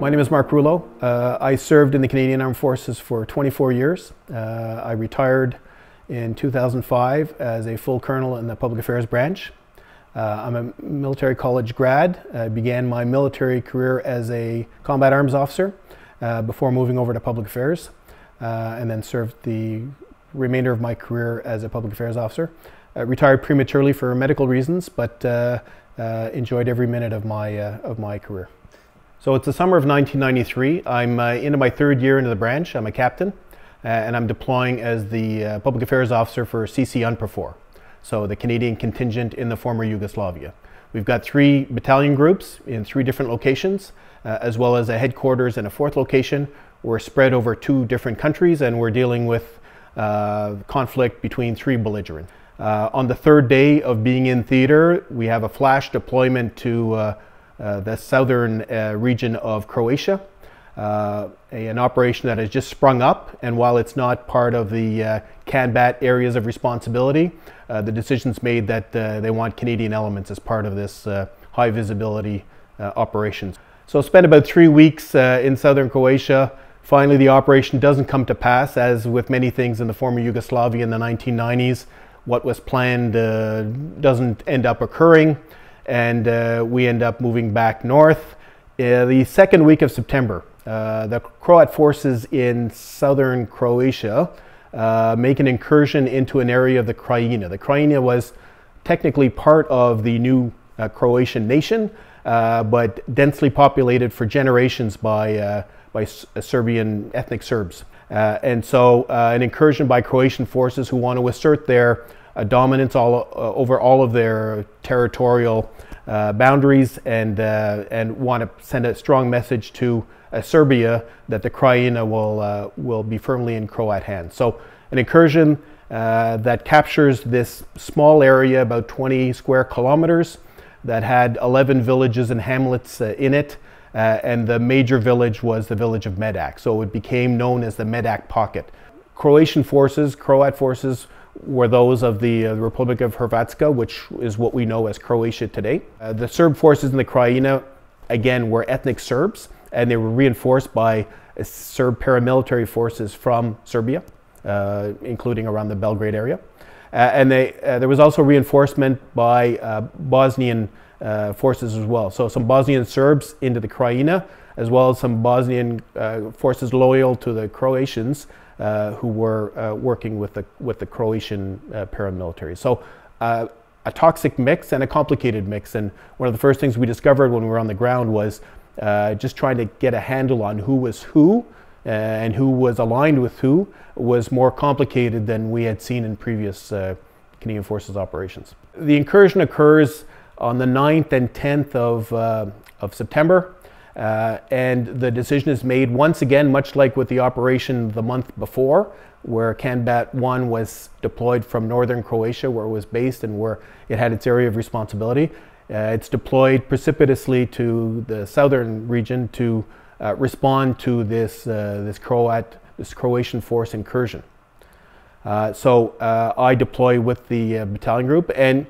My name is Marc Rouleau. Uh, I served in the Canadian Armed Forces for 24 years. Uh, I retired in 2005 as a full colonel in the Public Affairs branch. Uh, I'm a military college grad. I began my military career as a combat arms officer uh, before moving over to public affairs, uh, and then served the remainder of my career as a public affairs officer. retired prematurely for medical reasons, but uh, enjoyed every minute of my, of my career. So it's the summer of 1993. I'm uh, into my third year into the branch. I'm a captain, uh, and I'm deploying as the uh, public affairs officer for CC UNPROFOR, so the Canadian contingent in the former Yugoslavia. We've got three battalion groups in three different locations, uh, as well as a headquarters and a fourth location. We're spread over two different countries, and we're dealing with uh, conflict between three belligerents. Uh, on the third day of being in theater, we have a flash deployment to the southern uh, region of Croatia. Uh, a, an operation that has just sprung up, and while it's not part of the uh, CANBAT areas of responsibility, uh, the decision's made that uh, they want Canadian elements as part of this high visibility operation. So spent about three weeks in southern Croatia. Finally, the operation doesn't come to pass, as with many things in the former Yugoslavia in the 1990s. What was planned doesn't end up occurring and uh, we end up moving back north. Uh, the second week of September, uh, the Croat forces in southern Croatia uh, make an incursion into an area of the Krajina. The Krajina was technically part of the new uh, Croatian nation, uh, but densely populated for generations by, by Serbian ethnic Serbs. and so an incursion by Croatian forces who want to assert their a dominance all, uh, over all of their territorial uh, boundaries and, uh, and want to send a strong message to uh, Serbia that the Krajina will, uh, will be firmly in Croat hands. So an incursion uh, that captures this small area, about 20 square kilometers, that had 11 villages and hamlets in it. and the major village was the village of Medak. So it became known as the Medak Pocket. Croatian forces, Croat forces, were those of the uh, Republic of Hrvatska, which is what we know as Croatia today. Uh, the Serb forces in the Krajina, again, were ethnic Serbs, and they were reinforced by Serb paramilitary forces from Serbia, uh, including around the Belgrade area. Uh, and they, uh, there was also reinforcement by Bosnian forces as well. So some Bosnian Serbs into the Krajina, as well as some Bosnian forces loyal to the Croatians who were uh, working with the, with the Croatian uh, paramilitary. So uh, a toxic mix and a complicated mix. And one of the first things we discovered when we were on the ground was uh, just trying to get a handle on who was who and who was aligned with who was more complicated than we had seen in previous Canadian Forces operations. The incursion occurs on the 9th and 10th of, of September. Uh, and the decision is made once again, much like with the operation the month before, where CANBAT 1 was deployed from northern Croatia, where it was based and where it had its area of responsibility. Uh, it's deployed precipitously to the southern region to uh, respond to this, uh, this, Croat, this Croatian force incursion. Uh, so uh, I deploy with the battalion group, and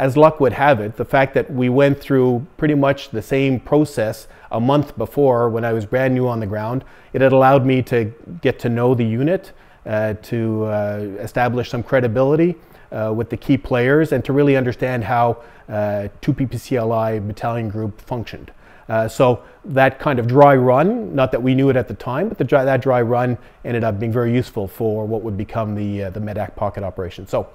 as luck would have it, the fact that we went through pretty much the same process a month before when I was brand new on the ground, it had allowed me to get to know the unit, uh, to uh, establish some credibility uh, with the key players, and to really understand how 2PPCLI uh, battalion group functioned. Uh, so that kind of dry run, not that we knew it at the time, but the dry, that dry run ended up being very useful for what would become the, uh, the Medak pocket operation. So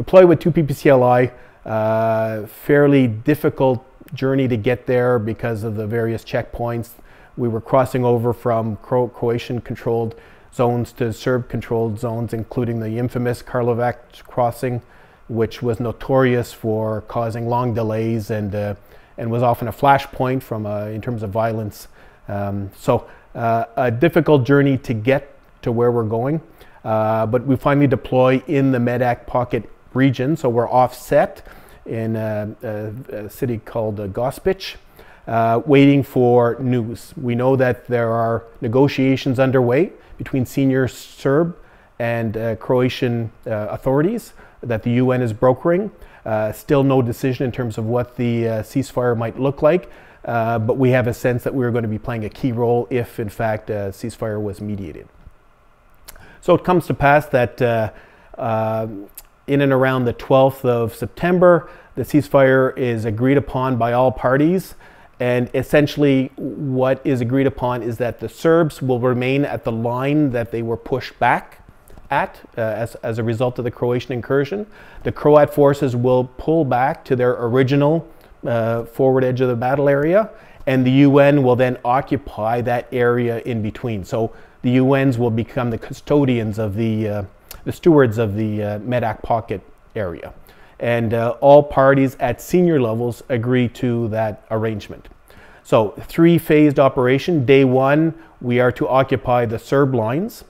deploy with 2PPCLI, uh, fairly difficult journey to get there because of the various checkpoints. We were crossing over from Cro Croatian controlled zones to Serb controlled zones, including the infamous Karlovac crossing, which was notorious for causing long delays and, uh, and was often a flashpoint from uh, in terms of violence. Um, so uh, a difficult journey to get to where we're going. Uh, but we finally deploy in the Medak pocket region. So we're offset in a, a, a city called uh, Gospic, uh, waiting for news. We know that there are negotiations underway between senior Serb and uh, Croatian uh, authorities that the UN is brokering. Uh, still no decision in terms of what the uh, ceasefire might look like. uh, but we have a sense that we are going to be playing a key role if, in fact, a ceasefire was mediated. So it comes to pass that uh, uh, in and around the 12th of September, the ceasefire is agreed upon by all parties. And essentially, what is agreed upon is that the Serbs will remain at the line that they were pushed back at uh, as, as a result of the Croatian incursion. The Croat forces will pull back to their original uh, forward edge of the battle area, and the UN will then occupy that area in between. So the UNs will become the custodians of the, uh, the stewards of the uh, Medak pocket area. And uh, all parties at senior levels agree to that arrangement. So three phased operation. Day one, we are to occupy the Serb lines.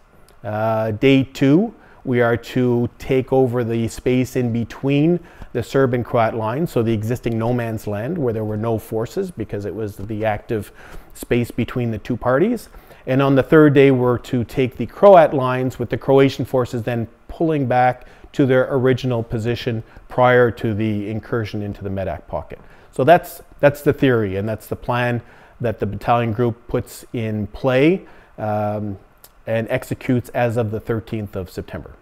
Uh, day two, we are to take over the space in between the Serb and Croat line, so the existing no man's land where there were no forces because it was the active space between the two parties. And on the third day, we're to take the Croat lines with the Croatian forces then pulling back to their original position prior to the incursion into the Medak pocket. So that's, that's the theory, and that's the plan that the battalion group puts in play. Um, and executes as of the 13th of September.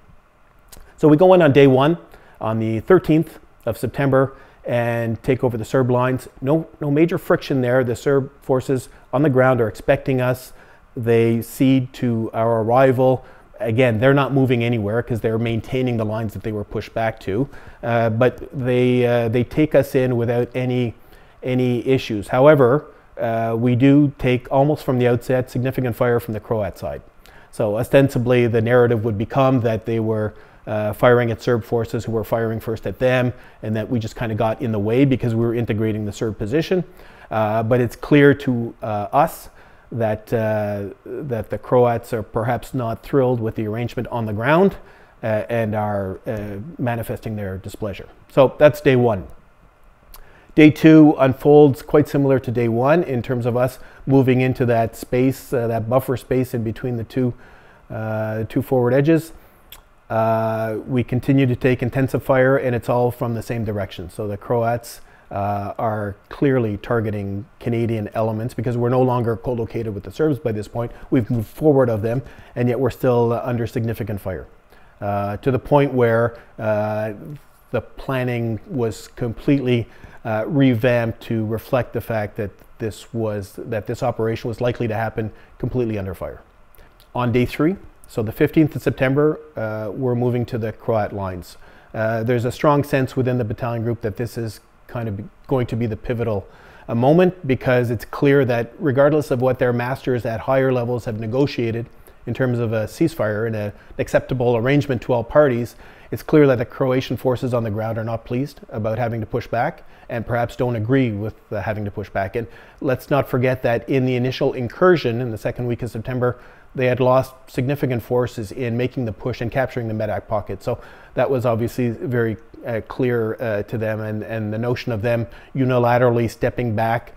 So we go in on day one on the 13th of September and take over the Serb lines. No, no major friction there. The Serb forces on the ground are expecting us. They cede to our arrival. Again, they're not moving anywhere because they're maintaining the lines that they were pushed back to. Uh, but they, uh, they take us in without any, any issues. However, uh, we do take almost from the outset significant fire from the Croat side. So ostensibly, the narrative would become that they were uh, firing at Serb forces who were firing first at them, and that we just kind of got in the way because we were integrating the Serb position. Uh, but it's clear to uh, us that uh, that the Croats are perhaps not thrilled with the arrangement on the ground uh, and are uh, manifesting their displeasure. So that's day one. Day two unfolds quite similar to day one in terms of us moving into that space, uh, that buffer space in between the two, uh, two forward edges. Uh, we continue to take intensive fire and it's all from the same direction. So the Croats uh, are clearly targeting Canadian elements because we're no longer co-located with the Serbs by this point. We've moved forward of them and yet we're still uh, under significant fire. Uh, to the point where the planning was completely uh, revamped to reflect the fact that this was that this operation was likely to happen completely under fire. On day three, so the 15th of September, uh, we're moving to the Croat lines. Uh, there's a strong sense within the battalion group that this is kind of going to be the pivotal uh, moment because it's clear that regardless of what their masters at higher levels have negotiated in terms of a ceasefire and an acceptable arrangement to all parties, it's clear that the Croatian forces on the ground are not pleased about having to push back and perhaps don't agree with uh, having to push back. And let's not forget that in the initial incursion in the second week of September, they had lost significant forces in making the push and capturing the Medak pocket. So that was obviously very uh, clear uh, to them, and, and the notion of them unilaterally stepping back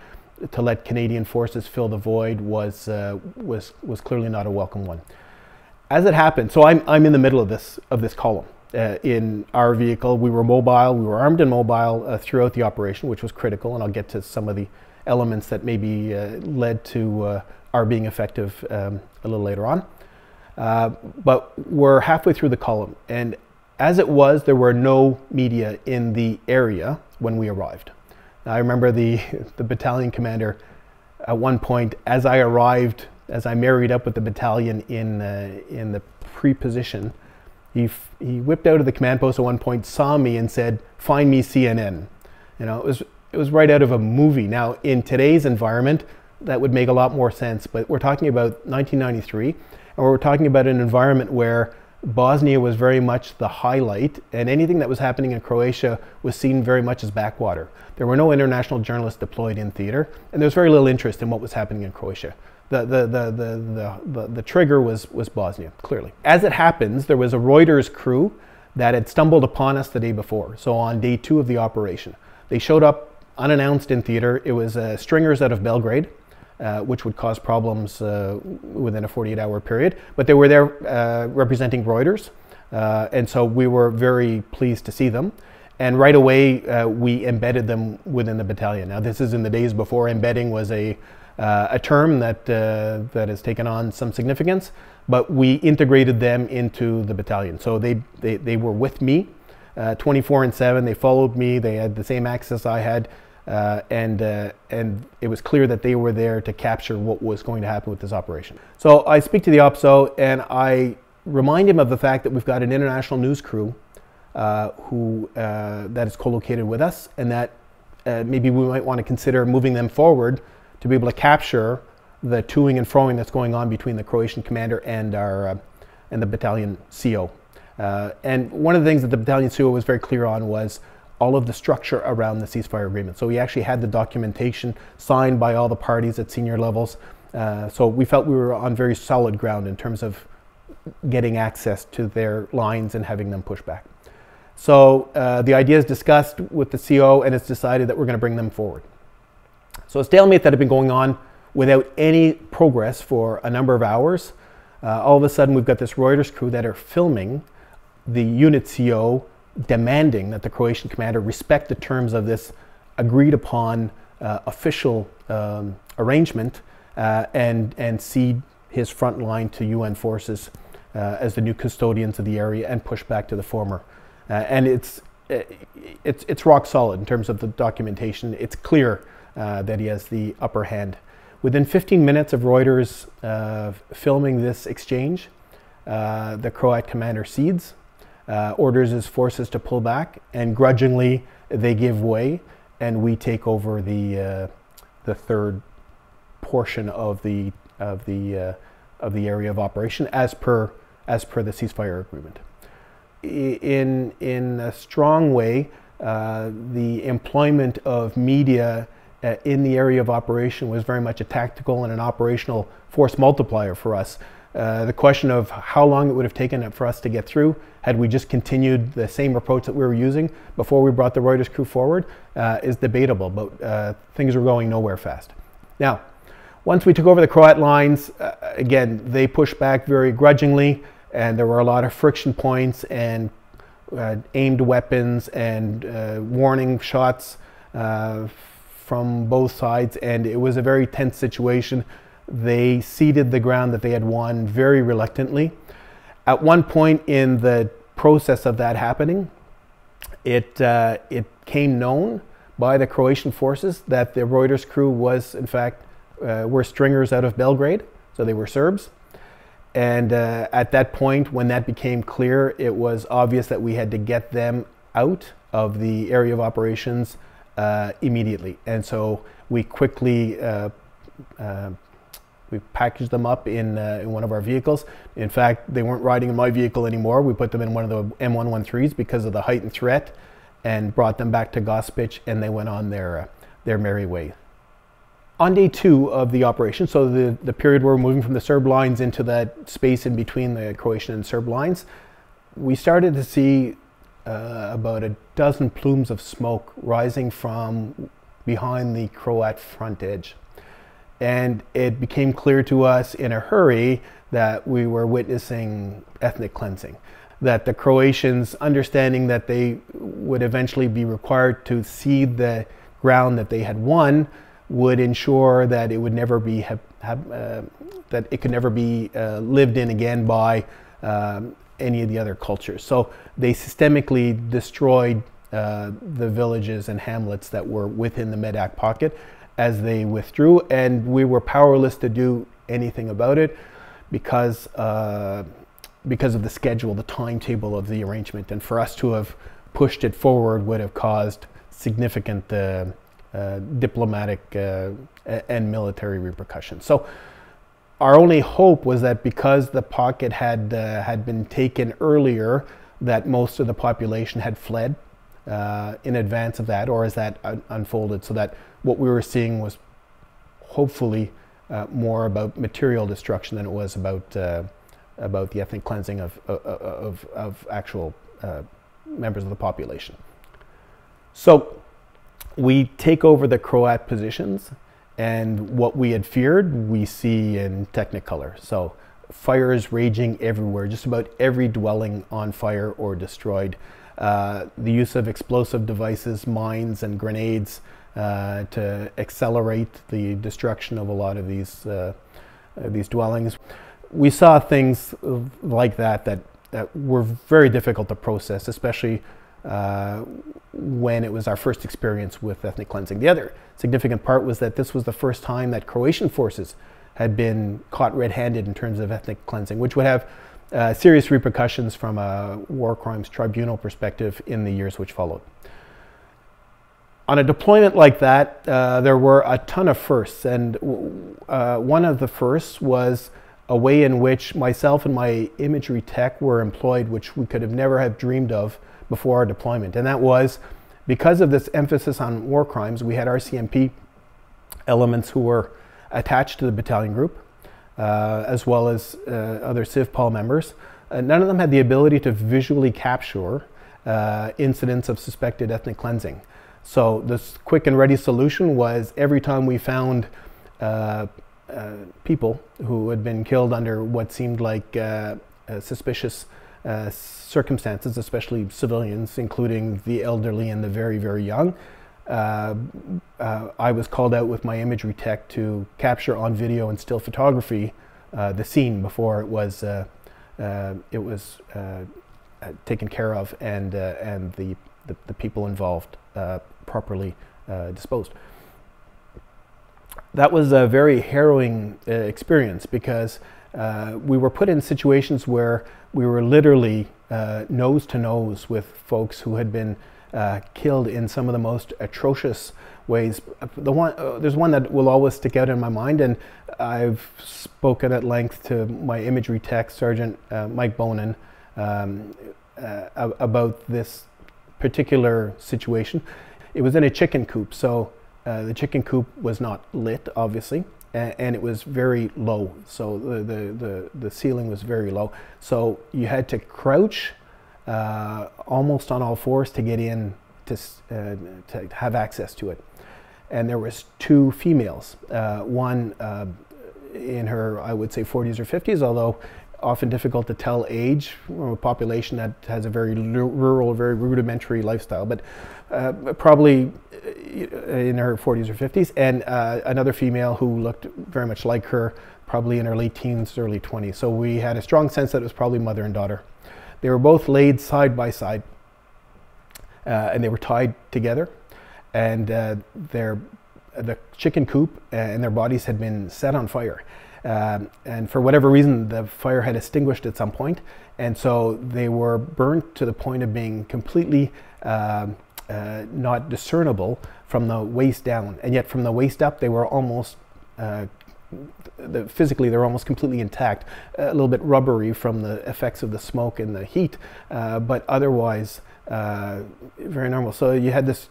to let Canadian forces fill the void was, uh, was, was clearly not a welcome one. As it happened, so I'm, I'm in the middle of this, of this column uh, in our vehicle. We were mobile, we were armed and mobile uh, throughout the operation, which was critical, and I'll get to some of the elements that maybe uh, led to our being effective um, a little later on. But we're halfway through the column, and as it was, there were no media in the area when we arrived. I remember the, the battalion commander at one point, as I arrived, as I married up with the battalion in, uh, in the pre-position, he, he whipped out of the command post at one point, saw me and said, find me CNN. You know, it was, it was right out of a movie. Now, in today's environment, that would make a lot more sense, but we're talking about 1993, and we're talking about an environment where Bosnia was very much the highlight, and anything that was happening in Croatia was seen very much as backwater. There were no international journalists deployed in theater, and there was very little interest in what was happening in Croatia the, the, the, the, the, the, trigger was, was Bosnia, clearly. As it happens, there was a Reuters crew that had stumbled upon us the day before, so on day two of the operation. They showed up unannounced in theater. It was uh, stringers out of Belgrade, uh, which would cause problems uh, within a 48 hour period, but they were there uh, representing Reuters, uh, and so we were very pleased to see them. and right away uh, we embedded them within the battalion. Now this is in the days before embedding was a, uh, a term that, uh, that has taken on some significance, but we integrated them into the battalion. So they, they, they were with me uh, 24 and 7, they followed me, they had the same access I had, uh, and, uh, and it was clear that they were there to capture what was going to happen with this operation. So I speak to the OPSO and I remind him of the fact that we've got an international news crew uh, who uh, that is co-located with us, and that uh, maybe we might want to consider moving them forward to be able to capture the toing and froing that's going on between the Croatian commander and our uh, and the battalion CO. And one of the things that the battalion CO was very clear on was all of the structure around the ceasefire agreement. So we actually had the documentation signed by all the parties at senior levels. Uh, so we felt we were on very solid ground in terms of getting access to their lines and having them push back. So uh, the idea is discussed with the CO and it's decided that we're going to bring them forward. So a stalemate that had been going on without any progress for a number of hours. Uh, all of a sudden, we've got this Reuters crew that are filming the unit CO demanding that the Croatian commander respect the terms of this agreed upon uh, official um, arrangement uh, and, and cede his front line to UN forces uh, as the new custodians of the area and push back to the former uh, and it's, uh, it's, it's rock solid in terms of the documentation. It's clear that he has the upper hand. Within 15 minutes of Reuters filming this exchange, the Croat commander cedes, uh, orders his forces to pull back, and grudgingly they give way, and we take over the, the third portion of the, of, the, of the area of operation as per, as per the ceasefire agreement in, in a strong way, uh, the employment of media uh, in the area of operation was very much a tactical and an operational force multiplier for us. Uh, the question of how long it would have taken for us to get through had we just continued the same approach that we were using before we brought the Reuters crew forward uh, is debatable, but uh, things were going nowhere fast. Now, once we took over the Croat lines, uh, again, they pushed back very grudgingly and there were a lot of friction points and uh, aimed weapons and warning shots from both sides, and it was a very tense situation. They ceded the ground that they had won very reluctantly. At one point in the process of that happening, it, uh, it came known by the Croatian forces that the Reuters crew was, in fact, uh, were stringers out of Belgrade, so they were Serbs and uh, at that point, when that became clear, it was obvious that we had to get them out of the area of operations uh, immediately. And so we quickly uh, uh we packaged them up in, uh, in one of our vehicles. In fact, they weren't riding in my vehicle anymore. We put them in one of the M113s because of the heightened threat and brought them back to Gospic and they went on their, uh, their merry way on day two of the operation, so the, the period where we're moving from the Serb lines into that space in between the Croatian and Serb lines, we started to see uh, about a dozen plumes of smoke rising from behind the Croat front edge. And it became clear to us in a hurry that we were witnessing ethnic cleansing. That the Croatians, understanding that they would eventually be required to cede the ground that they had won, would ensure that it would never be uh, that it could never be uh, lived in again by um, any of the other cultures. So they systemically destroyed uh, the villages and hamlets that were within the Medak pocket as they withdrew, and we were powerless to do anything about it because uh, because of the schedule, the timetable of the arrangement, and for us to have pushed it forward would have caused significant uh, uh, diplomatic uh, and military repercussions. So our only hope was that because the pocket had uh, had been taken earlier, that most of the population had fled uh, in advance of that, or as that un unfolded, so that what we were seeing was hopefully uh, more about material destruction than it was about uh, about the ethnic cleansing of of, of actual members of the population. So we take over the Croat positions, and what we had feared, we see in Technicolor. So fires raging everywhere, just about every dwelling on fire or destroyed. uh, the use of explosive devices, mines, and grenades uh, to accelerate the destruction of a lot of these uh, uh, these dwellings. We saw things like that that that were very difficult to process, especially uh, when it was our first experience with ethnic cleansing. The other significant part was that this was the first time that Croatian forces had been caught red-handed in terms of ethnic cleansing, which would have uh, serious repercussions from a war crimes tribunal perspective in the years which followed. On a deployment like that, uh, there were a ton of firsts, and uh, one of the firsts was a way in which myself and my imagery tech were employed, which we could have never have dreamed of before our deployment. And that was because of this emphasis on war crimes, we had RCMP elements who were attached to the battalion group, uh, as well as uh, other CivPol members. Uh, none of them had the ability to visually capture uh, incidents of suspected ethnic cleansing. So this quick and ready solution was every time we found uh, uh, people who had been killed under what seemed like uh, uh suspicious uh, circumstances, especially civilians, including the elderly and the very, very young. Uh, I was called out with my imagery tech to capture on video and still photography the scene before it was it was taken care of and and the, the, the people involved properly disposed that was a very harrowing uh, experience because uh, we were put in situations where we were literally uh, nose to nose with folks who had been uh, killed in some of the most atrocious ways. The one, uh, there's one that will always stick out in my mind, and I've spoken at length to my imagery tech, Sergeant uh, Mike Bonin, um, about this particular situation. It was in a chicken coop, so uh, the chicken coop was not lit, obviously, and, and, it was very low. So the, the, the, the, ceiling was very low. So you had to crouch uh, almost on all fours to get in to, uh, to have access to it. And there was two females, uh, one uh, in her, I would say 40s or 50s, although often difficult to tell age from a population that has a very rural, very rudimentary lifestyle, but uh, probably uh, in her 40s or 50s, and uh, another female who looked very much like her, probably in her late teens, early 20s. So we had a strong sense that it was probably mother and daughter. They were both laid side by side, uh, and they were tied together, and uh, their the chicken coop and their bodies had been set on fire. Um, and for whatever reason, the fire had extinguished at some point, and so they were burnt to the point of being completely uh, uh, not discernible from the waist down. And yet, from the waist up, they were almost uh, the, physically they're almost completely intact, a little bit rubbery from the effects of the smoke and the heat, uh, but otherwise uh, very normal. So you had this,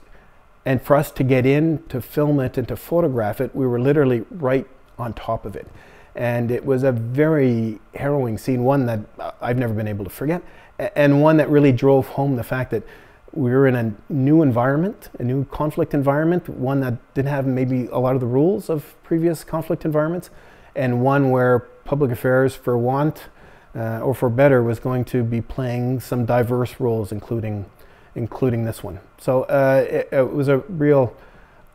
and for us to get in to film it and to photograph it, we were literally right on top of it. And it was a very harrowing scene, one that I've never been able to forget, and one that really drove home the fact that we were in a new environment, a new conflict environment, one that didn't have maybe a lot of the rules of previous conflict environments, and one where public affairs, for want uh, or for better, was going to be playing some diverse roles, including including this one. So uh, it, it was a real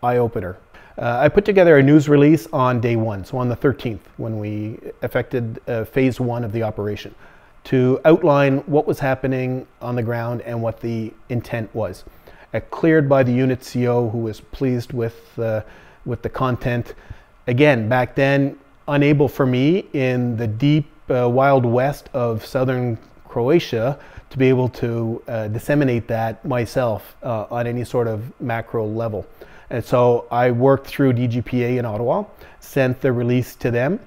eye opener. Uh, I put together a news release on day one, so on the 13th, when we effected uh, phase one of the operation, to outline what was happening on the ground and what the intent was. Uh, cleared by the unit CO, who was pleased with, uh, with the content. Again, back then, unable for me in the deep uh, wild west of southern Croatia to be able to uh, disseminate that myself on any sort of macro level. And so I worked through DGPA in Ottawa, sent the release to them,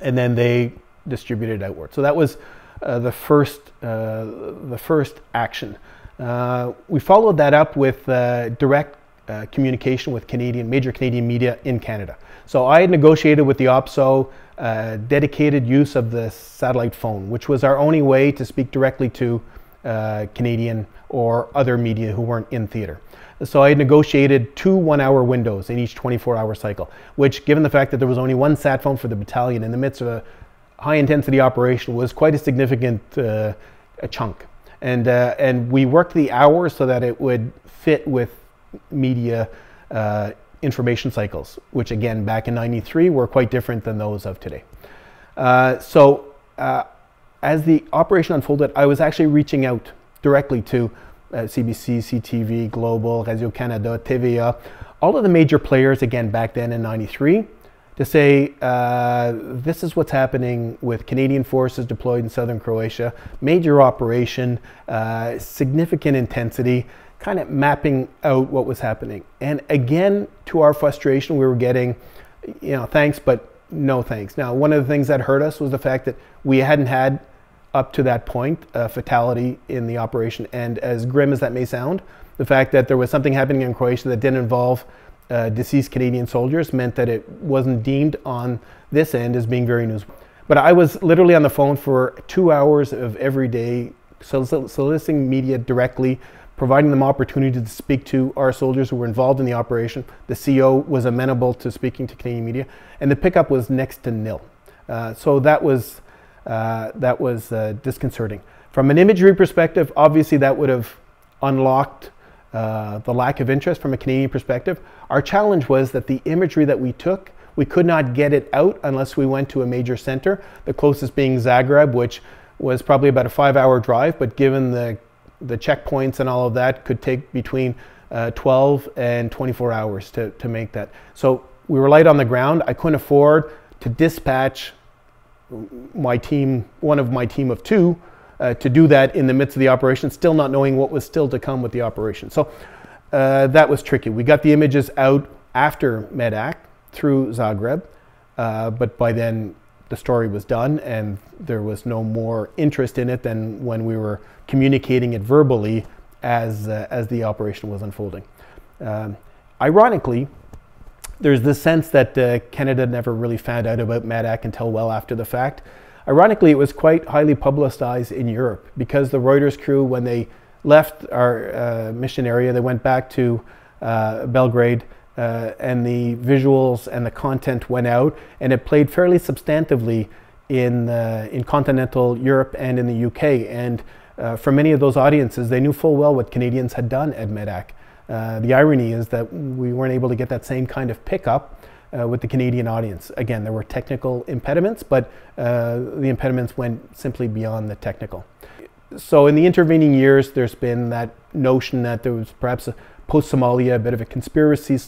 and then they distributed it outward. So that was uh, the first uh, the first action. Uh, we followed that up with uh, direct uh, communication with Canadian major Canadian media in Canada. So I had negotiated with the OPSO uh, dedicated use of the satellite phone, which was our only way to speak directly to Canadian or other media who weren't in theater. So I negotiated two one-hour windows in each 24-hour cycle, which, given the fact that there was only one sat phone for the battalion in the midst of a high-intensity operation, was quite a significant uh, a chunk. And, uh, and we worked the hours so that it would fit with media uh, information cycles, which again, back in 93 were quite different than those of today. Uh, so uh, as the operation unfolded, I was actually reaching out directly to CBC, CTV, Global, Radio Canada, TVA, all of the major players again back then in 93 to say uh, this is what's happening with Canadian forces deployed in southern Croatia, major operation, uh, significant intensity, kind of mapping out what was happening. And again, to our frustration, we were getting, you know, thanks, but no thanks. Now, one of the things that hurt us was the fact that we hadn't had up to that point a fatality in the operation. And as grim as that may sound, the fact that there was something happening in Croatia that didn't involve uh, deceased Canadian soldiers meant that it wasn't deemed on this end as being very newsworthy. But I was literally on the phone for two hours of every day, soliciting media directly, providing them opportunity to speak to our soldiers who were involved in the operation. The CO was amenable to speaking to Canadian media, and the pickup was next to nil. Uh, so that was uh, that was uh, disconcerting. From an imagery perspective, obviously that would have unlocked uh, the lack of interest from a Canadian perspective. Our challenge was that the imagery that we took, we could not get it out unless we went to a major center, the closest being Zagreb, which was probably about a five hour drive, but given the, the checkpoints and all of that, could take between uh, 12 and 24 hours to, to make that. So we were light on the ground. I couldn't afford to dispatch my team, one of my team of two, uh, to do that in the midst of the operation, still not knowing what was still to come with the operation. So uh, that was tricky. We got the images out after Medak through Zagreb, uh, but by then the story was done and there was no more interest in it than when we were communicating it verbally as, uh, as the operation was unfolding. Um, ironically, there's this sense that uh, Canada never really found out about Medak until well after the fact. Ironically, it was quite highly publicized in Europe because the Reuters crew, when they left our uh, mission area, they went back to uh, Belgrade uh, and the visuals and the content went out and it played fairly substantively in, uh, in continental Europe and in the UK. And uh, for many of those audiences, they knew full well what Canadians had done at Medak. Uh, the irony is that we weren't able to get that same kind of pickup uh, with the Canadian audience. Again, there were technical impediments, but uh, the impediments went simply beyond the technical. So in the intervening years, there's been that notion that there was perhaps a post-Somalia, a bit of a conspiracy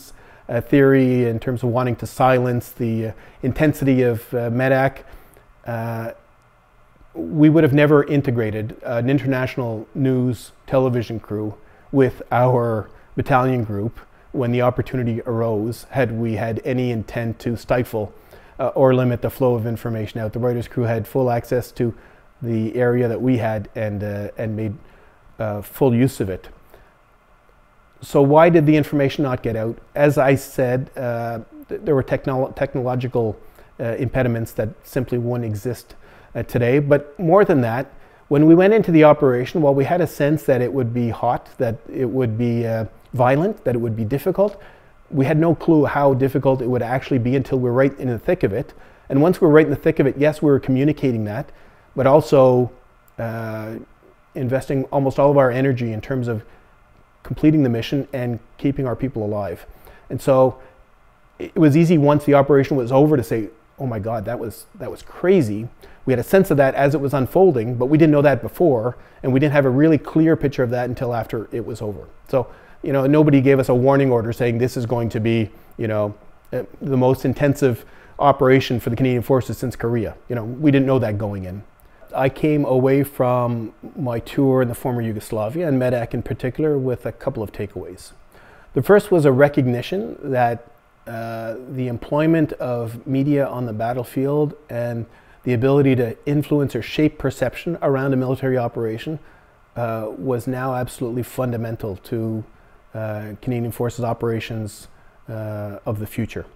uh, theory in terms of wanting to silence the uh, intensity of uh, Medak. Uh, we would have never integrated an international news television crew with our battalion group when the opportunity arose, had we had any intent to stifle uh, or limit the flow of information out. The Reuters crew had full access to the area that we had and, uh, and made uh, full use of it. So why did the information not get out? As I said, uh, th there were technolo technological uh, impediments that simply wouldn't exist uh, today. But more than that, when we went into the operation, while we had a sense that it would be hot, that it would be violent, that it would be difficult. We had no clue how difficult it would actually be until we were right in the thick of it. And once we were right in the thick of it, yes, we were communicating that, but also uh, investing almost all of our energy in terms of completing the mission and keeping our people alive. And so it was easy once the operation was over to say, oh my God, that was, that was crazy. We had a sense of that as it was unfolding, but we didn't know that before, and we didn't have a really clear picture of that until after it was over. So you know, nobody gave us a warning order saying this is going to be, you know, uh, the most intensive operation for the Canadian Forces since Korea. You know, we didn't know that going in. I came away from my tour in the former Yugoslavia and Medak in particular with a couple of takeaways. The first was a recognition that uh, the employment of media on the battlefield and the ability to influence or shape perception around a military operation uh, was now absolutely fundamental to Canadian Forces operations uh, of the future.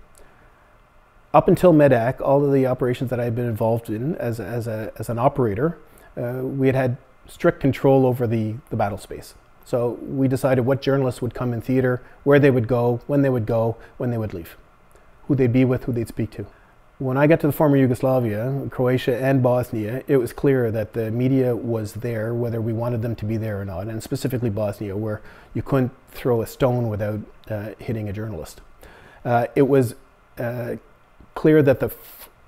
Up until Medak, all of the operations that I had been involved in as, as, a, as an operator, uh, we had had strict control over the, the battle space. So we decided what journalists would come in theater, where they would go, when they would go, when they would leave, who they'd be with, who they'd speak to. When I got to the former Yugoslavia, Croatia and Bosnia, it was clear that the media was there, whether we wanted them to be there or not, and specifically Bosnia, where you couldn't throw a stone without uh, hitting a journalist. Uh, it was uh, clear that the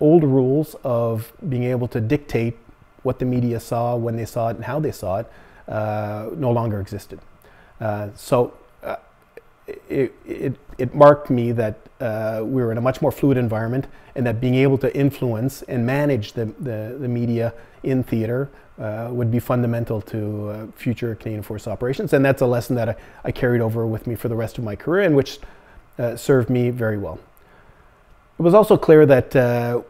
old rules of being able to dictate what the media saw, when they saw it, and how they saw it, uh, no longer existed. Uh, so it, it, it, marked me that uh, we were in a much more fluid environment and that being able to influence and manage the, the, the media in theater uh, would be fundamental to uh, future Canadian Force operations. And that's a lesson that I, I, carried over with me for the rest of my career and which served me very well. It was also clear that uh,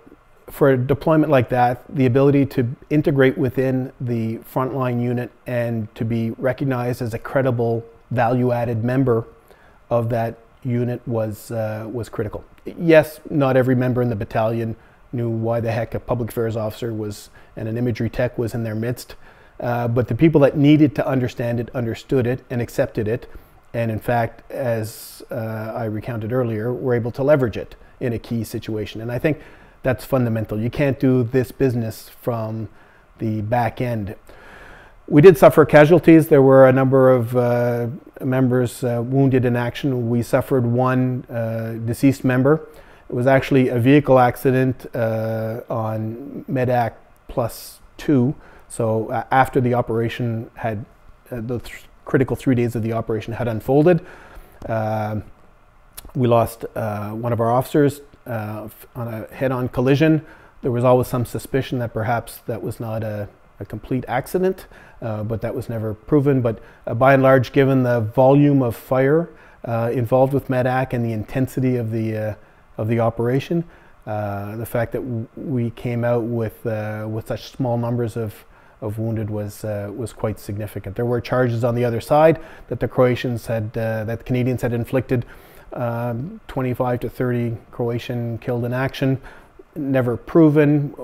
for a deployment like that, the ability to integrate within the frontline unit and to be recognized as a credible, value-added member of that unit was uh, was critical. Yes, not every member in the battalion knew why the heck a public affairs officer was and an imagery tech was in their midst, uh, but the people that needed to understand it understood it and accepted it, and in fact, as uh, I recounted earlier, were able to leverage it in a key situation. And I think that's fundamental. You can't do this business from the back end. We did suffer casualties. There were a number of uh, members uh, wounded in action. We suffered one uh, deceased member. It was actually a vehicle accident uh, on Medak plus two. So uh, after the operation had, uh, the th critical three days of the operation had unfolded, we lost uh, one of our officers uh, on a head-on collision. There was always some suspicion that perhaps that was not a, a complete accident, uh, but that was never proven. But uh, by and large, given the volume of fire uh, involved with Medak and the intensity of the uh, of the operation, the fact that we came out with with such small numbers of of wounded was uh, was quite significant. There were charges on the other side that the Croatians had uh, that the Canadians had inflicted um, 25 to 30 Croatian killed in action. Never proven.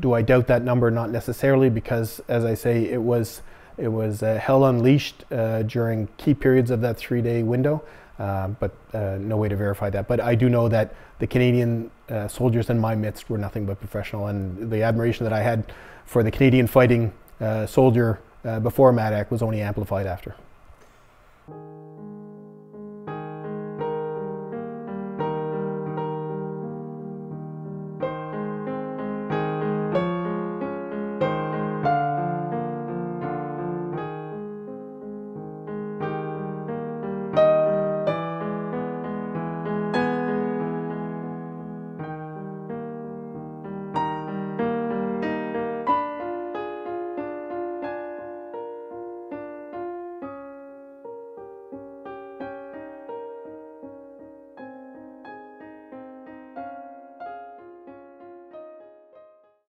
Do I doubt that number? Not necessarily, because as I say, it was it was uh, hell unleashed uh, during key periods of that three-day window. Uh, but uh, no way to verify that. But I do know that the Canadian uh, soldiers in my midst were nothing but professional, and the admiration that I had for the Canadian fighting uh, soldier before Medak was only amplified after.